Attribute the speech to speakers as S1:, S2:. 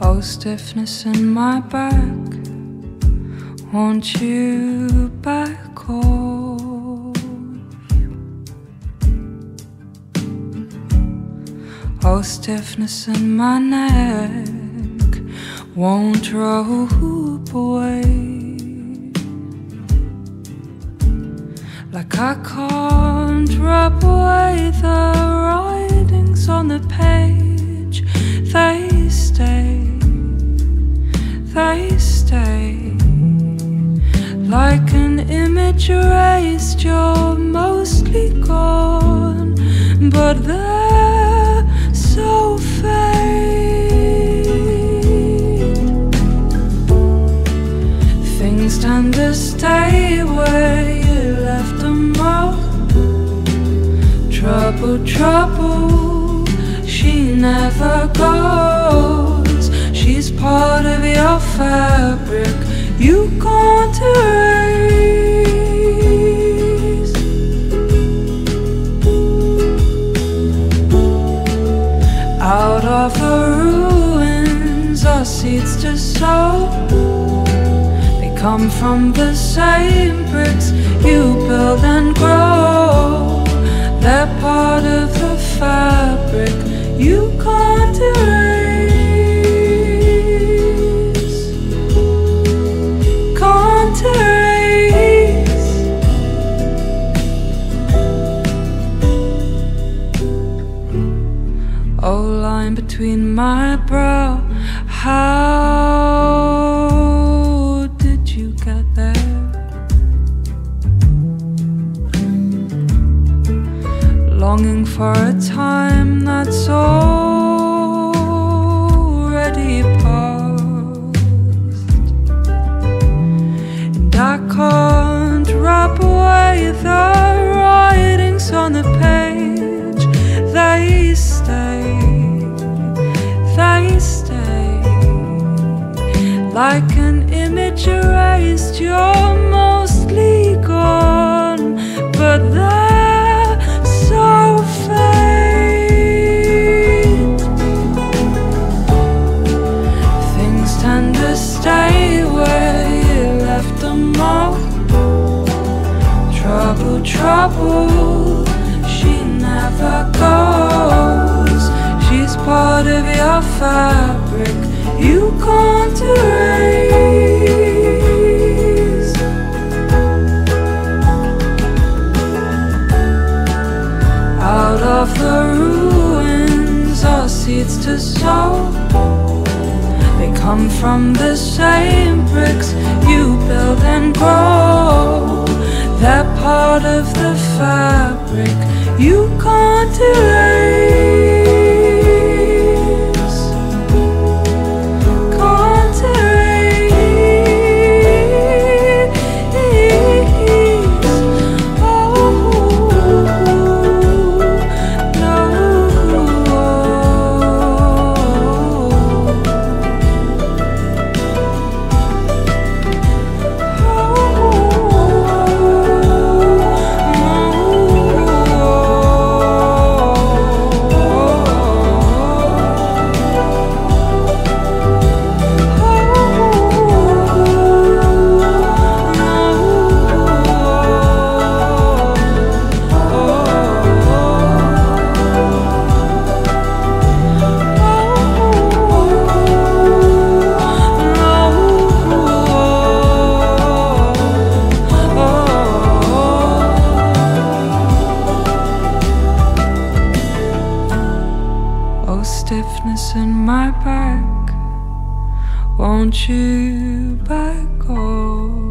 S1: Oh, stiffness in my back. Won't you back off? Oh, stiffness in my neck. Won't rope away. Like I can't rub away Like an image erased, you're mostly gone, but they're so faint. Things tend to stay where you left them all. Trouble, trouble, she never goes. She's part of your fabric, you can't seeds to sow. They come from the same bricks you build and grow. They're part of the fabric you can't erase. Can't erase. Oh, line between my brow. How did you get there? Longing for a time that's already past. Like an image erased, you're mostly gone, but they're so faint. Things tend to stay where you left them all. Trouble, trouble, she never goes. She's part of your fabric, you can't sow. They come from the same bricks you build and grow. They're part of the fabric you can't erase. Stiffness in my back. Won't you back off?